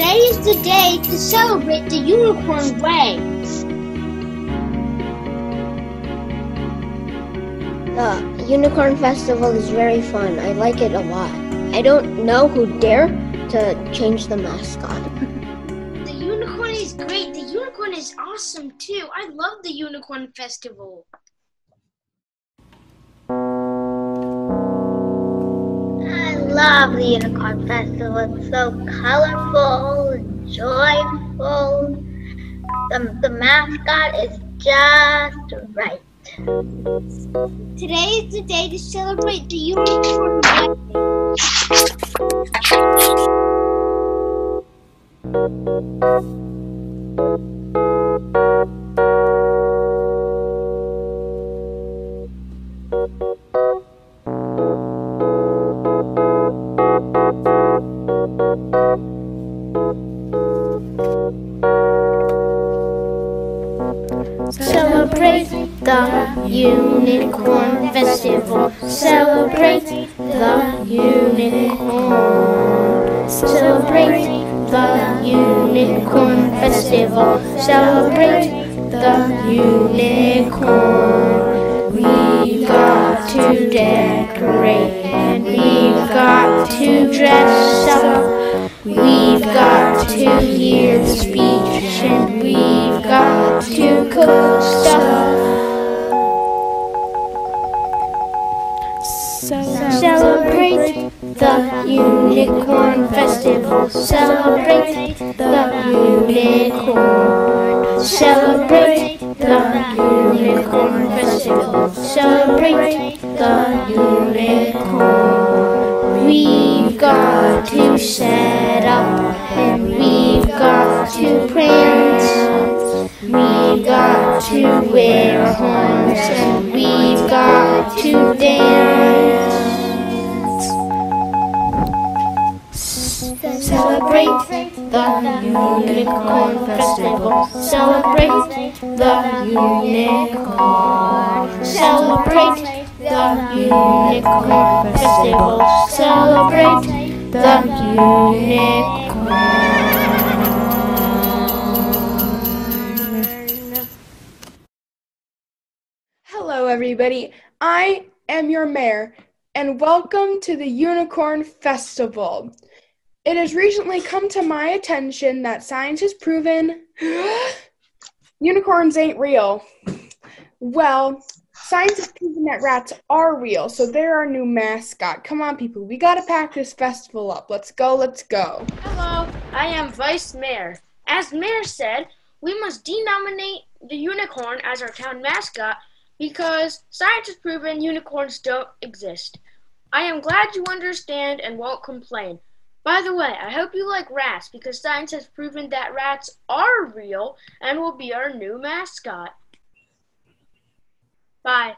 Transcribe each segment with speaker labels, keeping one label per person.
Speaker 1: Today is the day to celebrate the Unicorn Way.
Speaker 2: The Unicorn Festival is very fun. I like it a lot. I don't know who dare to change the mascot.
Speaker 1: The unicorn is great. The unicorn is awesome too. I love the Unicorn Festival.
Speaker 3: Love the Unicorn Festival. It's so colorful and joyful. The, the mascot is just right.
Speaker 1: Today is the day to celebrate the Unicorn Way.
Speaker 4: Celebrate the Unicorn Festival. Celebrate the Unicorn. We've got to decorate and we've got to dress up. We've got to hear the speech and we've got to cook stuff. The Unicorn Festival. Celebrate the Unicorn. Celebrate the Unicorn Festival. Celebrate the Unicorn. We've got to set up and we've got to prance. We've got to wear horns and we've got to dance. The Unicorn Festival. Celebrate the Unicorn. Celebrate the Unicorn Festival. Celebrate the Unicorn.
Speaker 5: Hello, everybody. I am your mayor, and welcome to the Unicorn Festival. It has recently come to my attention that science has proven unicorns ain't real. Well, science has proven that rats are real, so they're our new mascot. Come on, people, we gotta pack this festival up. Let's go, let's go.
Speaker 6: Hello, I am Vice Mayor. As Mayor said, we must denominate the unicorn as our town mascot because science has proven unicorns don't exist. I am glad you understand and won't complain. By the way, I hope you like rats because science has proven that rats are real and will be our new mascot. Bye.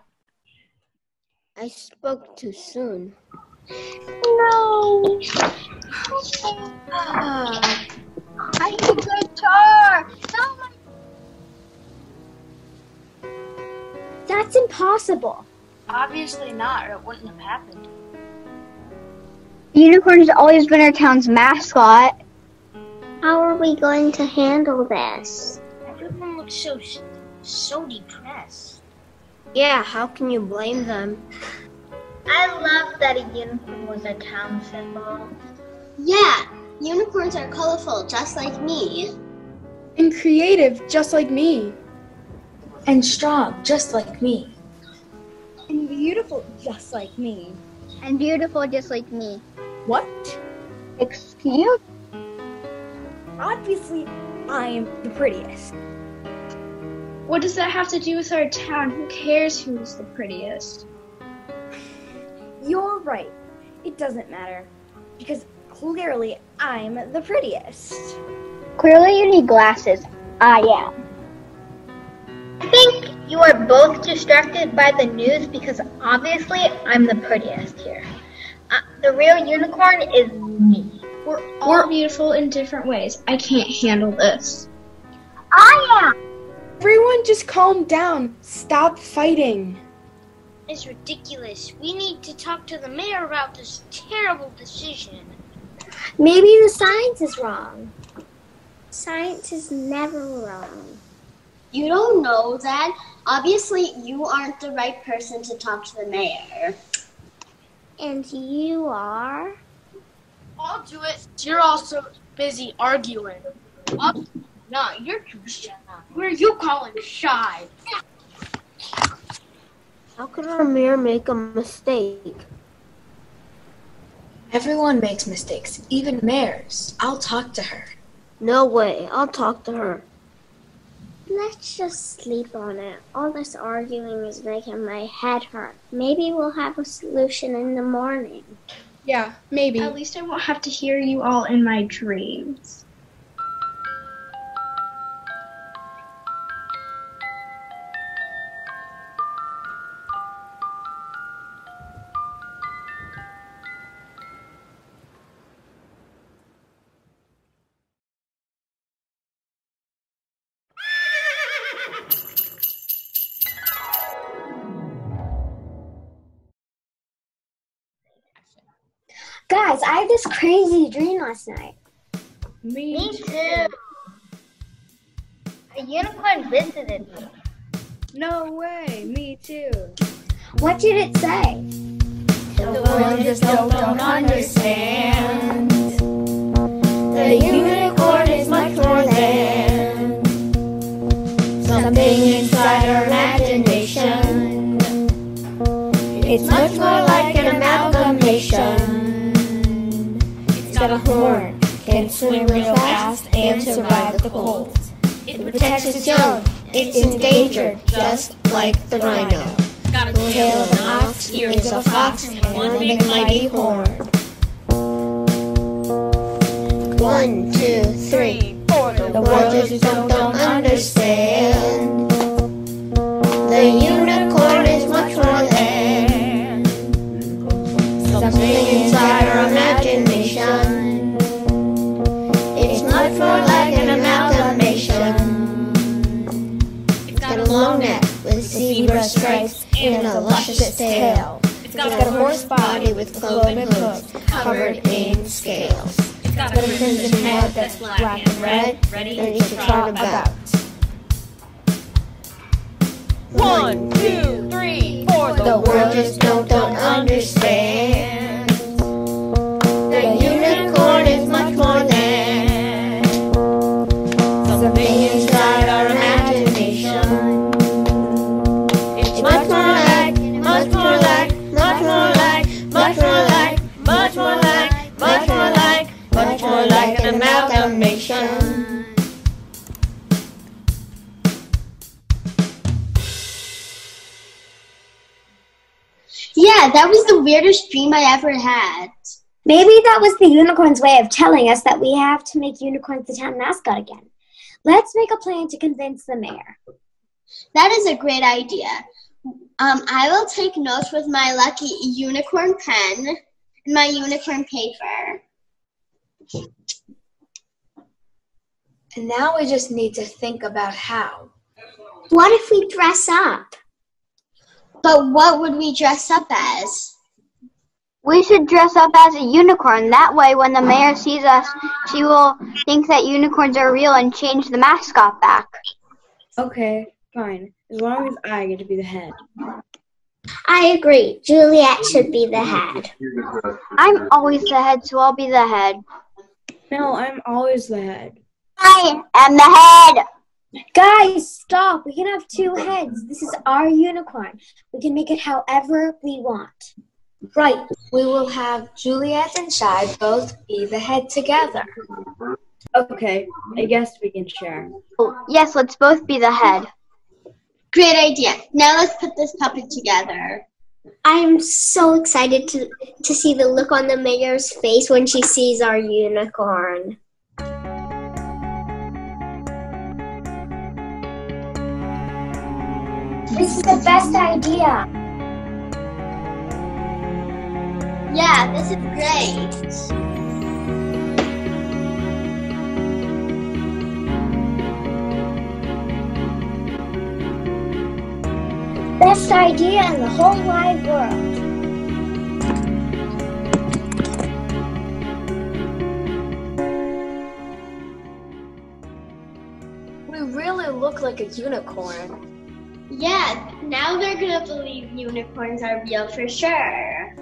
Speaker 2: I spoke too soon.
Speaker 3: No! Ah, I need a guitar! No,
Speaker 1: That's impossible.
Speaker 6: Obviously not, or it wouldn't have happened.
Speaker 3: Unicorn has always been our town's mascot. How are we going to handle this?
Speaker 1: Everyone looks so so depressed.
Speaker 2: Yeah, how can you blame them?
Speaker 3: I love that a unicorn was a town symbol.
Speaker 1: Yeah, unicorns are colorful just like me.
Speaker 5: And creative, just like me.
Speaker 7: and strong, just like me.
Speaker 8: And beautiful, just like me.
Speaker 3: And beautiful just like me.
Speaker 8: What?
Speaker 3: Excuse?
Speaker 8: Obviously, I'm the prettiest.
Speaker 9: What does that have to do with our town? Who cares who's the prettiest?
Speaker 8: You're right. It doesn't matter. Because clearly, I'm the prettiest.
Speaker 3: Clearly you need glasses. I am. I think you are both distracted by the news because obviously I'm the prettiest here. Uh, the real unicorn is me.
Speaker 9: We're all beautiful in different ways. I can't handle this.
Speaker 3: I am.
Speaker 5: Everyone just calm down. Stop fighting.
Speaker 1: It's ridiculous. We need to talk to the mayor about this terrible decision.
Speaker 10: Maybe the science is wrong. Science is never wrong.
Speaker 1: You don't know that. Obviously, you aren't the right person to talk to the mayor.
Speaker 10: And you are?
Speaker 6: I'll do it. You're also busy arguing. I'll, no, you're too shy. Who are you calling shy?
Speaker 10: How could our mayor make a mistake?
Speaker 7: Everyone makes mistakes, even mayors. I'll talk to her.
Speaker 10: No way. I'll talk to her. Let's just sleep on it. All this arguing is making my head hurt. Maybe we'll have a solution in the morning.
Speaker 5: Yeah, maybe.
Speaker 9: At least I won't have to hear you all in my dreams.
Speaker 10: Guys, I had this crazy dream last night.
Speaker 5: Me,
Speaker 3: Me too. A unicorn visited me.
Speaker 8: No way, me too.
Speaker 10: What did it say?
Speaker 2: The world just don't, don't understand. The unicorn is much more than something inside our imagination. It's much more like an amalgamation. A horn, can swim real fast and survive the cold. It protects its young, it's endangered, just like the rhino. Got a tail of an ox, ears of a fox, and one big mighty horn. One, two, three, four. The world just don't, don't understand. Tail. It's got a horse body with cloven hooves covered in scales. It's got a crimson head that's black and red, ready to trot about. One, two, three, four. The world just don't, don't understand. Amalgamation.
Speaker 1: Yeah, that was the weirdest dream I ever had.
Speaker 10: Maybe that was the unicorn's way of telling us that we have to make unicorns the town mascot again. Let's make a plan to convince the mayor.
Speaker 1: That is a great idea. Um, I will take notes with my lucky unicorn pen and my unicorn paper.
Speaker 7: And now we just need to think about how.
Speaker 10: What if we dress up?
Speaker 1: But what would we dress up as?
Speaker 3: We should dress up as a unicorn. That way, when the mayor sees us, she will think that unicorns are real and change the mascot back.
Speaker 8: Okay, fine. As long as I get to be the head.
Speaker 10: I agree. Juliet should be the head.
Speaker 3: I'm always the head, so I'll be the head.
Speaker 8: No, I'm always the head.
Speaker 3: I am the head.
Speaker 10: Guys, stop. We can have two heads. This is our unicorn. We can make it however we want.
Speaker 7: Right, we will have Juliet and Shy both be the head together.
Speaker 8: Okay, I guess we can share.
Speaker 3: Oh, yes, let's both be the head.
Speaker 1: Great idea. Now let's put this puppet together.
Speaker 10: I'm so excited to, to see the look on the mayor's face when she sees our unicorn. This is the best idea.
Speaker 1: Yeah, this is great.
Speaker 10: Best idea in the whole wide world.
Speaker 8: We really look like a unicorn.
Speaker 1: Yeah, now they're gonna believe unicorns are real for sure.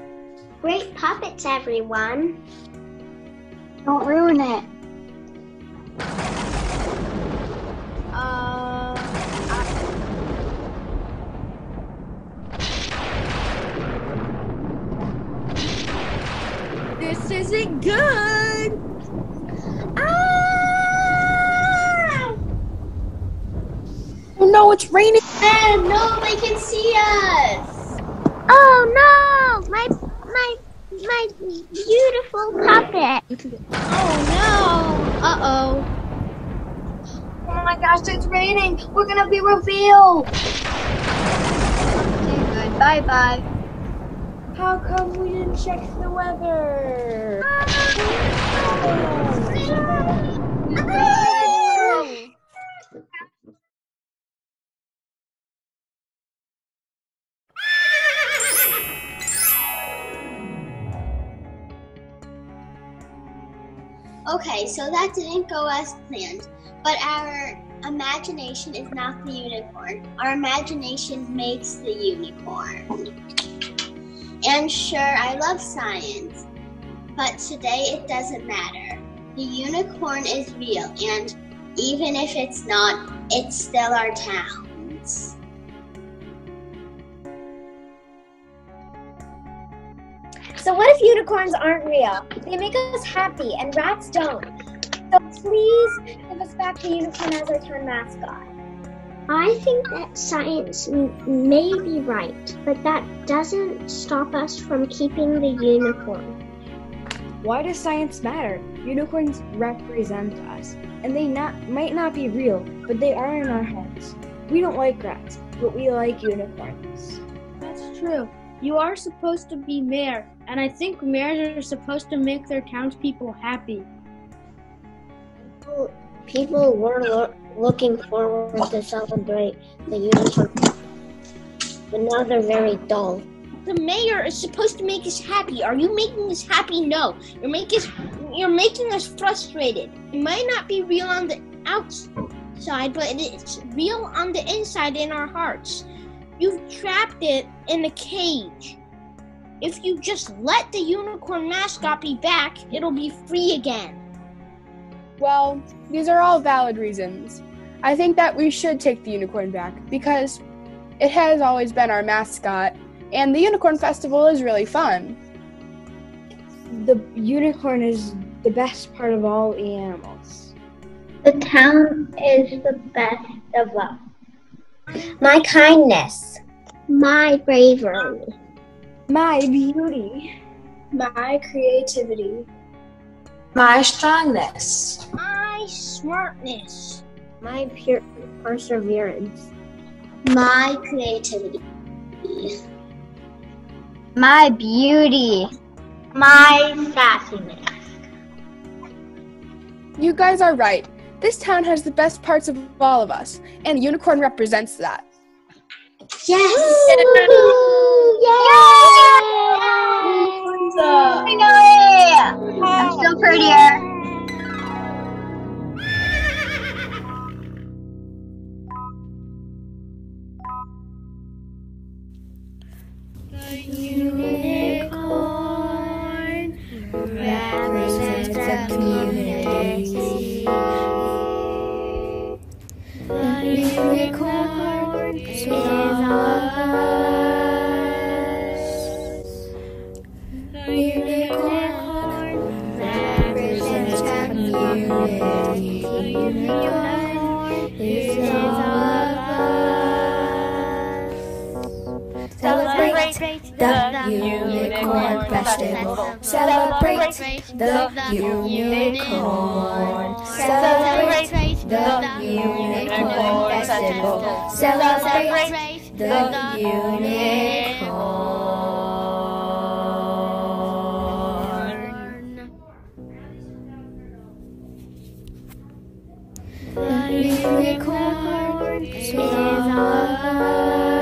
Speaker 10: Great puppets, everyone.
Speaker 3: Don't ruin it.
Speaker 8: Uh,
Speaker 6: This isn't good.
Speaker 5: Oh no, it's raining.
Speaker 1: And no, they can see us.
Speaker 10: Oh no! My my my beautiful puppet.
Speaker 1: Oh no. Uh oh.
Speaker 8: oh my gosh, it's raining. We're gonna be revealed.
Speaker 1: Okay, good. Bye bye.
Speaker 8: How come we didn't check the weather?
Speaker 1: Okay, so that didn't go as planned, but our imagination is not the unicorn. Our imagination makes the unicorn. And sure, I love science, but today it doesn't matter. The unicorn is real, and even if it's not, it's still our towns.
Speaker 8: So what if unicorns aren't real? They make us happy and rats don't. So please give us back the unicorn as our town mascot.
Speaker 10: I think that science m- may be right, but that doesn't stop us from keeping the unicorn.
Speaker 11: Why does science matter? Unicorns represent us, and they not might not be real, but they are in our hearts. We don't like rats, but we like unicorns.
Speaker 6: That's true. You are supposed to be mayor, and I think mayors are supposed to make their townspeople happy.
Speaker 10: People, people were lo- looking forward to celebrate the unicorn, but now they're very dull.
Speaker 4: The mayor is supposed to make us happy. Are you making us happy? No. You're making us you're making us frustrated. It might not be real on the outside, but it's real on the inside in our hearts. You've trapped it in a cage. If you just let the unicorn mascot be back, it'll be free again.
Speaker 5: Well, these are all valid reasons. I think that we should take the unicorn back because it has always been our mascot, and the Unicorn Festival is really fun.
Speaker 11: The unicorn is the best part of all the animals.
Speaker 3: The town is the best of all.
Speaker 10: My kindness. My bravery.
Speaker 11: My beauty.
Speaker 9: My creativity.
Speaker 7: My strongness.
Speaker 4: My smartness.
Speaker 10: My pure perseverance.
Speaker 1: My creativity.
Speaker 3: My beauty. My sassiness.
Speaker 5: You guys are right. This town has the best parts of all of us, and Unicorn represents that.
Speaker 1: Yes!
Speaker 3: Yay! I'm still prettier.
Speaker 2: Unicorn Festival. Celebrate the Unicorn. Celebrate the Unicorn Festival. Celebrate the Unicorn. The unicorn is us.